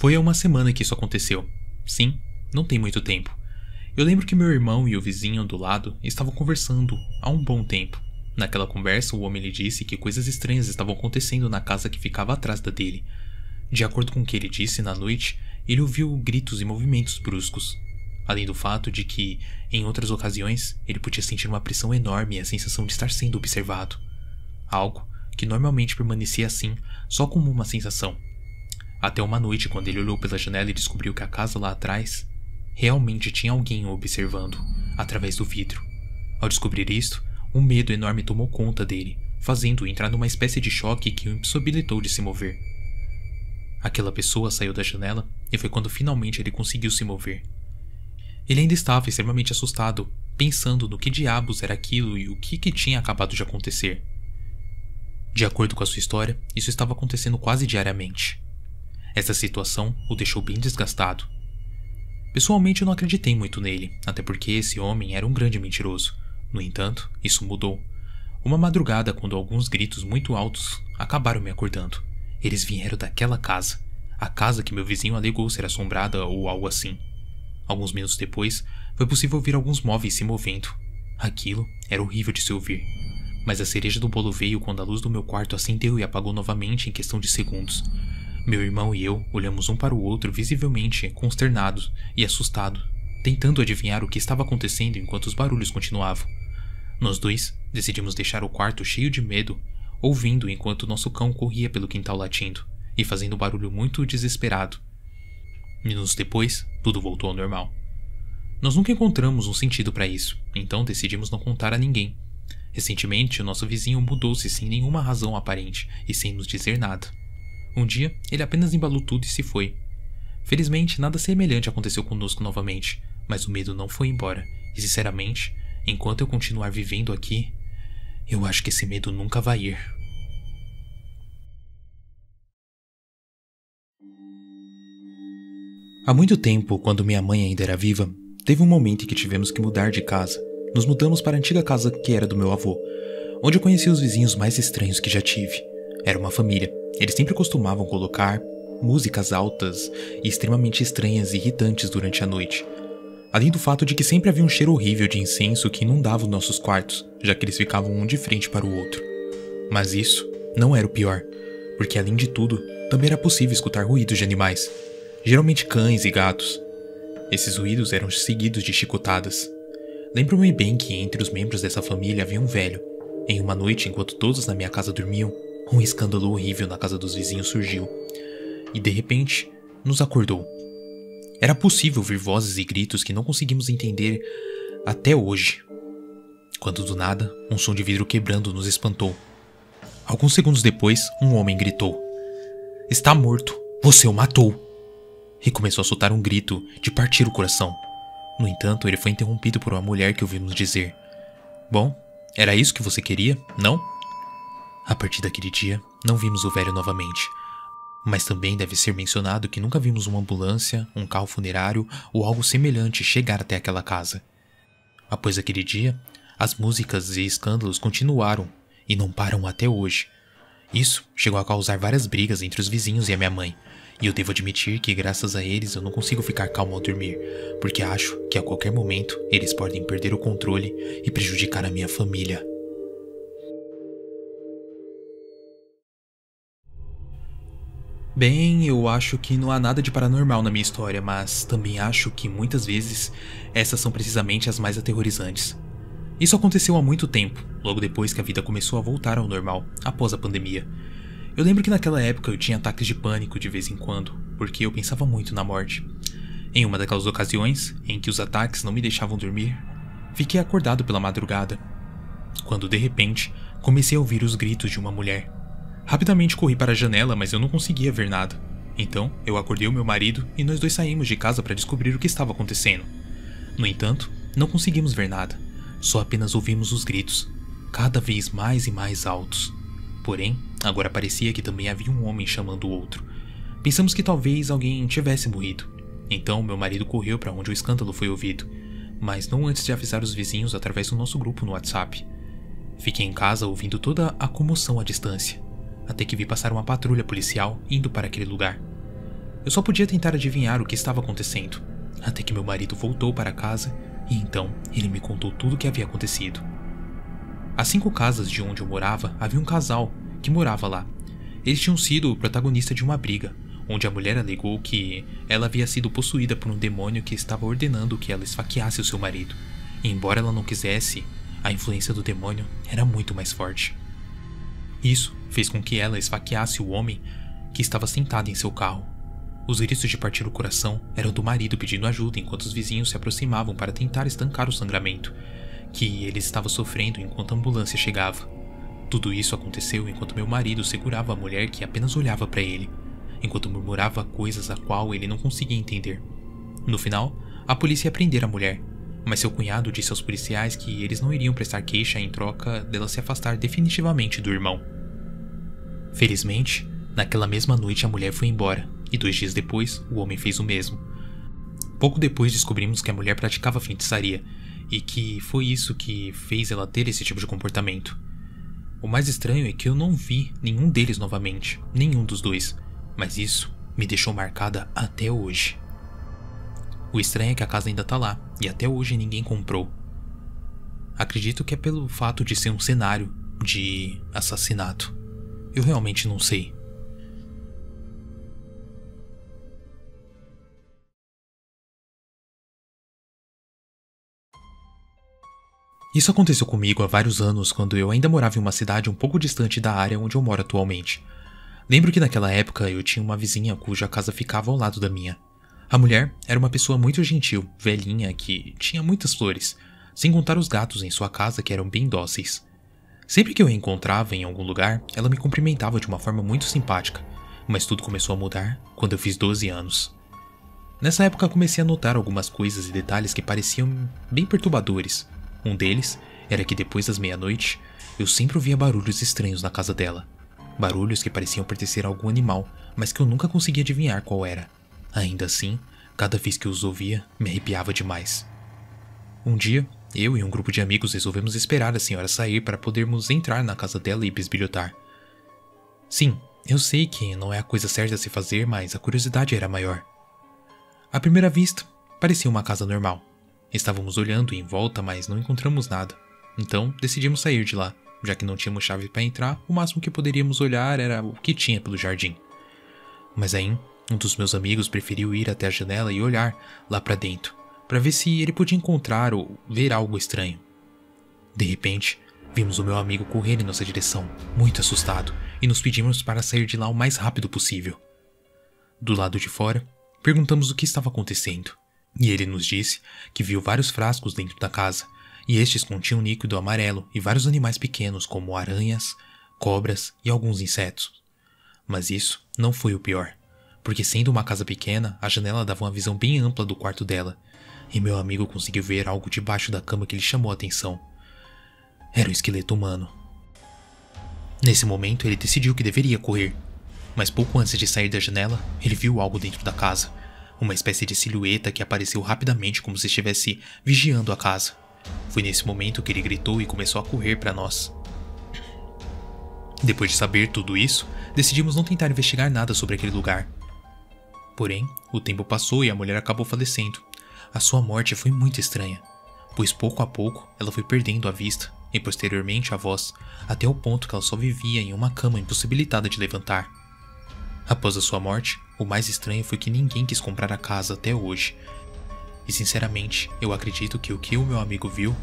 Foi há uma semana que isso aconteceu. Sim, não tem muito tempo. Eu lembro que meu irmão e o vizinho do lado estavam conversando há um bom tempo. Naquela conversa, o homem lhe disse que coisas estranhas estavam acontecendo na casa que ficava atrás da dele. De acordo com o que ele disse na noite, ele ouviu gritos e movimentos bruscos. Além do fato de que, em outras ocasiões, ele podia sentir uma pressão enorme e a sensação de estar sendo observado. Algo que normalmente permanecia assim, só como uma sensação. Até uma noite, quando ele olhou pela janela e descobriu que a casa lá atrás realmente tinha alguém o observando, através do vidro. Ao descobrir isto, um medo enorme tomou conta dele, fazendo-o entrar numa espécie de choque que o impossibilitou de se mover. Aquela pessoa saiu da janela e foi quando finalmente ele conseguiu se mover. Ele ainda estava extremamente assustado, pensando no que diabos era aquilo e o que, que tinha acabado de acontecer. De acordo com a sua história, isso estava acontecendo quase diariamente. Essa situação o deixou bem desgastado. Pessoalmente, eu não acreditei muito nele, até porque esse homem era um grande mentiroso. No entanto, isso mudou. Uma madrugada, quando alguns gritos muito altos acabaram me acordando. Eles vieram daquela casa, a casa que meu vizinho alegou ser assombrada ou algo assim. Alguns minutos depois, foi possível ouvir alguns móveis se movendo. Aquilo era horrível de se ouvir. Mas a cereja do bolo veio quando a luz do meu quarto acendeu e apagou novamente em questão de segundos. Meu irmão e eu olhamos um para o outro visivelmente consternados e assustados, tentando adivinhar o que estava acontecendo enquanto os barulhos continuavam. Nós dois decidimos deixar o quarto cheio de medo, ouvindo enquanto nosso cão corria pelo quintal latindo e fazendo barulho muito desesperado. Minutos depois, tudo voltou ao normal. Nós nunca encontramos um sentido para isso, então decidimos não contar a ninguém. Recentemente, o nosso vizinho mudou-se sem nenhuma razão aparente e sem nos dizer nada. Um dia, ele apenas embalou tudo e se foi. Felizmente, nada semelhante aconteceu conosco novamente, mas o medo não foi embora, e sinceramente, enquanto eu continuar vivendo aqui, eu acho que esse medo nunca vai ir. Há muito tempo, quando minha mãe ainda era viva, teve um momento em que tivemos que mudar de casa. Nos mudamos para a antiga casa que era do meu avô, onde eu conheci os vizinhos mais estranhos que já tive. Era uma família. Eles sempre costumavam colocar músicas altas e extremamente estranhas e irritantes durante a noite. Além do fato de que sempre havia um cheiro horrível de incenso que inundava os nossos quartos, já que eles ficavam um de frente para o outro. Mas isso não era o pior, porque além de tudo, também era possível escutar ruídos de animais geralmente cães e gatos. Esses ruídos eram seguidos de chicotadas. Lembro-me bem que entre os membros dessa família havia um velho. Em uma noite, enquanto todos na minha casa dormiam, um escândalo horrível na casa dos vizinhos surgiu. E de repente, nos acordou. Era possível ouvir vozes e gritos que não conseguimos entender até hoje. Quando do nada, um som de vidro quebrando nos espantou. Alguns segundos depois, um homem gritou: Está morto! Você o matou! e começou a soltar um grito de partir o coração. No entanto, ele foi interrompido por uma mulher que ouvimos dizer: Bom, era isso que você queria, não? A partir daquele dia, não vimos o velho novamente. Mas também deve ser mencionado que nunca vimos uma ambulância, um carro funerário ou algo semelhante chegar até aquela casa. Após aquele dia, as músicas e escândalos continuaram e não param até hoje. Isso chegou a causar várias brigas entre os vizinhos e a minha mãe, e eu devo admitir que, graças a eles, eu não consigo ficar calmo ao dormir, porque acho que a qualquer momento eles podem perder o controle e prejudicar a minha família. Bem, eu acho que não há nada de paranormal na minha história, mas também acho que muitas vezes essas são precisamente as mais aterrorizantes. Isso aconteceu há muito tempo, logo depois que a vida começou a voltar ao normal, após a pandemia. Eu lembro que naquela época eu tinha ataques de pânico de vez em quando, porque eu pensava muito na morte. Em uma daquelas ocasiões em que os ataques não me deixavam dormir, fiquei acordado pela madrugada, quando de repente comecei a ouvir os gritos de uma mulher. Rapidamente corri para a janela, mas eu não conseguia ver nada. Então eu acordei o meu marido e nós dois saímos de casa para descobrir o que estava acontecendo. No entanto, não conseguimos ver nada, só apenas ouvimos os gritos, cada vez mais e mais altos. Porém, agora parecia que também havia um homem chamando o outro. Pensamos que talvez alguém tivesse morrido. Então, meu marido correu para onde o escândalo foi ouvido, mas não antes de avisar os vizinhos através do nosso grupo no WhatsApp. Fiquei em casa ouvindo toda a comoção à distância, até que vi passar uma patrulha policial indo para aquele lugar. Eu só podia tentar adivinhar o que estava acontecendo, até que meu marido voltou para casa e então ele me contou tudo o que havia acontecido. A cinco casas de onde eu morava havia um casal que morava lá. Eles tinham sido o protagonista de uma briga, onde a mulher alegou que ela havia sido possuída por um demônio que estava ordenando que ela esfaqueasse o seu marido. E embora ela não quisesse, a influência do demônio era muito mais forte. Isso fez com que ela esfaqueasse o homem que estava sentado em seu carro. Os gritos de partir o coração eram do marido pedindo ajuda enquanto os vizinhos se aproximavam para tentar estancar o sangramento que ele estava sofrendo enquanto a ambulância chegava. Tudo isso aconteceu enquanto meu marido segurava a mulher que apenas olhava para ele, enquanto murmurava coisas a qual ele não conseguia entender. No final, a polícia ia prender a mulher, mas seu cunhado disse aos policiais que eles não iriam prestar queixa em troca dela se afastar definitivamente do irmão. Felizmente, naquela mesma noite a mulher foi embora, e dois dias depois o homem fez o mesmo. Pouco depois descobrimos que a mulher praticava feitiçaria, e que foi isso que fez ela ter esse tipo de comportamento. O mais estranho é que eu não vi nenhum deles novamente, nenhum dos dois, mas isso me deixou marcada até hoje. O estranho é que a casa ainda tá lá, e até hoje ninguém comprou. Acredito que é pelo fato de ser um cenário de assassinato. Eu realmente não sei. Isso aconteceu comigo há vários anos quando eu ainda morava em uma cidade um pouco distante da área onde eu moro atualmente. Lembro que naquela época eu tinha uma vizinha cuja casa ficava ao lado da minha. A mulher era uma pessoa muito gentil, velhinha, que tinha muitas flores, sem contar os gatos em sua casa que eram bem dóceis. Sempre que eu a encontrava em algum lugar, ela me cumprimentava de uma forma muito simpática, mas tudo começou a mudar quando eu fiz 12 anos. Nessa época comecei a notar algumas coisas e detalhes que pareciam bem perturbadores. Um deles era que depois das meia-noite, eu sempre ouvia barulhos estranhos na casa dela. Barulhos que pareciam pertencer a algum animal, mas que eu nunca conseguia adivinhar qual era. Ainda assim, cada vez que os ouvia, me arrepiava demais. Um dia, eu e um grupo de amigos resolvemos esperar a senhora sair para podermos entrar na casa dela e bisbilhotar. Sim, eu sei que não é a coisa certa a se fazer, mas a curiosidade era maior. À primeira vista, parecia uma casa normal. Estávamos olhando em volta, mas não encontramos nada. Então, decidimos sair de lá. Já que não tínhamos chave para entrar, o máximo que poderíamos olhar era o que tinha pelo jardim. Mas aí, um dos meus amigos preferiu ir até a janela e olhar lá para dentro, para ver se ele podia encontrar ou ver algo estranho. De repente, vimos o meu amigo correr em nossa direção, muito assustado, e nos pedimos para sair de lá o mais rápido possível. Do lado de fora, perguntamos o que estava acontecendo, e ele nos disse que viu vários frascos dentro da casa, e estes continham líquido amarelo e vários animais pequenos, como aranhas, cobras e alguns insetos. Mas isso não foi o pior porque sendo uma casa pequena, a janela dava uma visão bem ampla do quarto dela, e meu amigo conseguiu ver algo debaixo da cama que lhe chamou a atenção. Era um esqueleto humano. Nesse momento, ele decidiu que deveria correr, mas pouco antes de sair da janela, ele viu algo dentro da casa, uma espécie de silhueta que apareceu rapidamente como se estivesse vigiando a casa. Foi nesse momento que ele gritou e começou a correr para nós. Depois de saber tudo isso, decidimos não tentar investigar nada sobre aquele lugar, Porém, o tempo passou e a mulher acabou falecendo. A sua morte foi muito estranha, pois pouco a pouco ela foi perdendo a vista e posteriormente a voz, até o ponto que ela só vivia em uma cama impossibilitada de levantar. Após a sua morte, o mais estranho foi que ninguém quis comprar a casa até hoje. E sinceramente, eu acredito que o que o meu amigo viu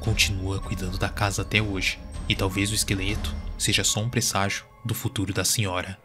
continua cuidando da casa até hoje, e talvez o esqueleto seja só um presságio do futuro da senhora.